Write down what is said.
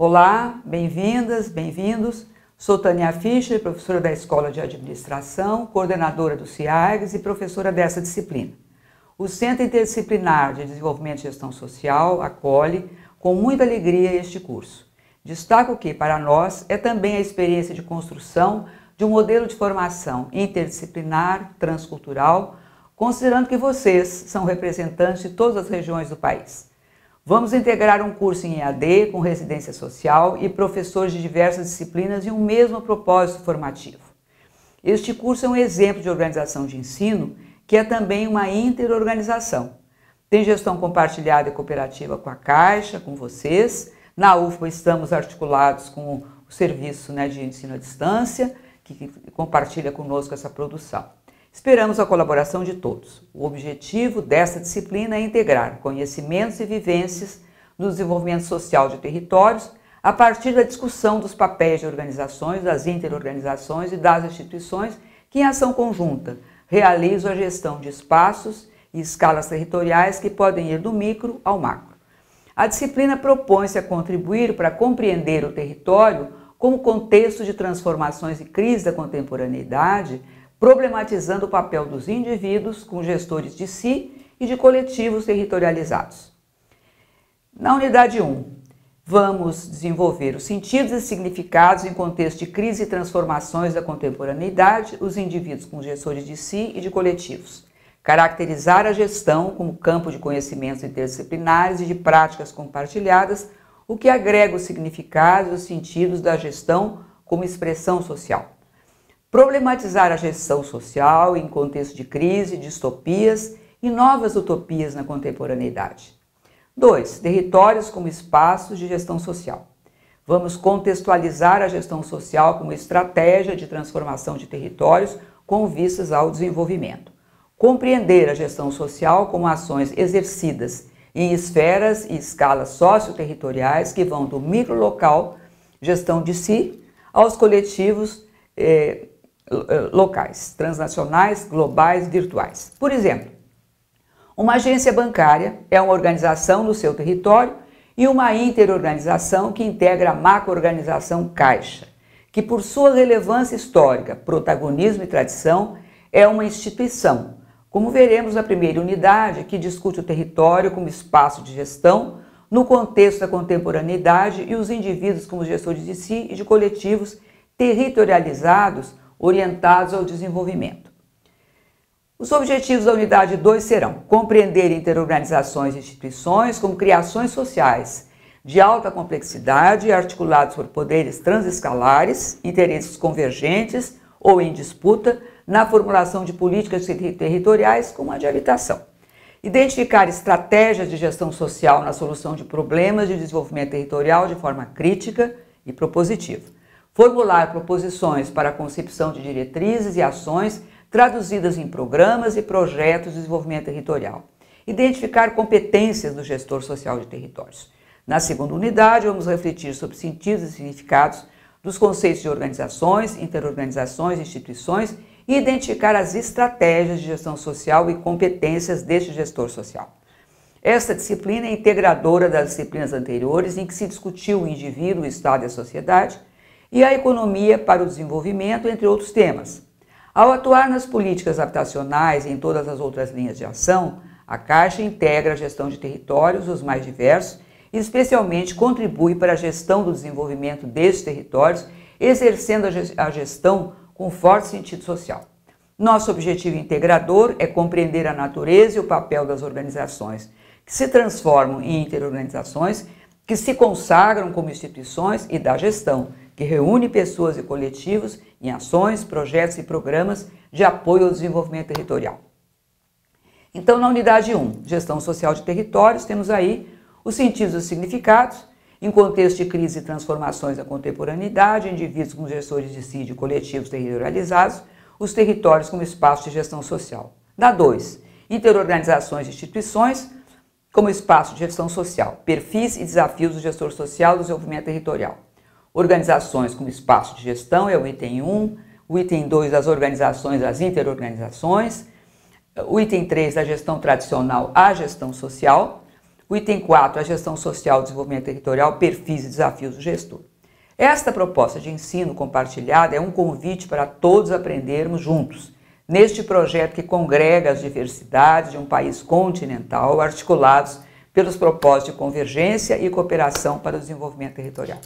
Olá, bem-vindas, bem-vindos. Sou Tânia Fischer, professora da Escola de Administração, coordenadora do CIAGS e professora dessa disciplina. O Centro Interdisciplinar de Desenvolvimento e Gestão Social acolhe com muita alegria este curso. Destaco que, para nós, é também a experiência de construção de um modelo de formação interdisciplinar, transcultural, considerando que vocês são representantes de todas as regiões do país. Vamos integrar um curso em EAD com residência social e professores de diversas disciplinas em um mesmo propósito formativo. Este curso é um exemplo de organização de ensino que é também uma interorganização. Tem gestão compartilhada e cooperativa com a Caixa, com vocês. Na UFPA estamos articulados com o serviço né, de ensino à distância, que compartilha conosco essa produção. Esperamos a colaboração de todos. O objetivo desta disciplina é integrar conhecimentos e vivências no desenvolvimento social de territórios a partir da discussão dos papéis de organizações, das interorganizações e das instituições que, em ação conjunta, realizam a gestão de espaços e escalas territoriais que podem ir do micro ao macro. A disciplina propõe-se a contribuir para compreender o território como contexto de transformações e crise da contemporaneidade problematizando o papel dos indivíduos como gestores de si e de coletivos territorializados. Na unidade 1, vamos desenvolver os sentidos e significados em contexto de crise e transformações da contemporaneidade, os indivíduos como gestores de si e de coletivos. Caracterizar a gestão como campo de conhecimentos interdisciplinares e de práticas compartilhadas, o que agrega os significados e os sentidos da gestão como expressão social problematizar a gestão social em contexto de crise, distopias e novas utopias na contemporaneidade. 2. Territórios como espaços de gestão social. Vamos contextualizar a gestão social como estratégia de transformação de territórios com vistas ao desenvolvimento. Compreender a gestão social como ações exercidas em esferas e escalas socioterritoriais que vão do micro-local, gestão de si, aos coletivos eh, locais, transnacionais, globais, virtuais. Por exemplo, uma agência bancária é uma organização no seu território e uma interorganização que integra a macroorganização Caixa, que por sua relevância histórica, protagonismo e tradição, é uma instituição, como veremos na primeira unidade, que discute o território como espaço de gestão no contexto da contemporaneidade e os indivíduos como gestores de si e de coletivos territorializados orientados ao desenvolvimento. Os objetivos da unidade 2 serão compreender interorganizações e instituições como criações sociais de alta complexidade articulados por poderes transescalares, interesses convergentes ou em disputa na formulação de políticas territoriais como a de habitação. Identificar estratégias de gestão social na solução de problemas de desenvolvimento territorial de forma crítica e propositiva formular proposições para a concepção de diretrizes e ações traduzidas em programas e projetos de desenvolvimento territorial. Identificar competências do gestor social de territórios. Na segunda unidade, vamos refletir sobre sentidos e significados dos conceitos de organizações, interorganizações, instituições e identificar as estratégias de gestão social e competências deste gestor social. Esta disciplina é integradora das disciplinas anteriores em que se discutiu o indivíduo, o Estado e a sociedade, e a economia para o desenvolvimento, entre outros temas. Ao atuar nas políticas habitacionais e em todas as outras linhas de ação, a Caixa integra a gestão de territórios, os mais diversos, e especialmente contribui para a gestão do desenvolvimento desses territórios, exercendo a gestão com forte sentido social. Nosso objetivo integrador é compreender a natureza e o papel das organizações, que se transformam em interorganizações, que se consagram como instituições e da gestão, que reúne pessoas e coletivos em ações, projetos e programas de apoio ao desenvolvimento territorial. Então, na unidade 1, Gestão Social de Territórios, temos aí os sentidos e significados, em contexto de crise e transformações da contemporaneidade, indivíduos como gestores de de coletivos territorializados, os territórios como espaço de gestão social. Na 2, interorganizações e instituições como espaço de gestão social, perfis e desafios do gestor social do desenvolvimento territorial. Organizações como espaço de gestão é o item 1, o item 2 das organizações, as interorganizações, o item 3 da gestão tradicional, a gestão social, O item 4, a gestão social, desenvolvimento territorial, perfis e desafios do gestor. Esta proposta de ensino compartilhada é um convite para todos aprendermos juntos, neste projeto que congrega as diversidades de um país continental, articulados pelos propósitos de convergência e cooperação para o desenvolvimento territorial.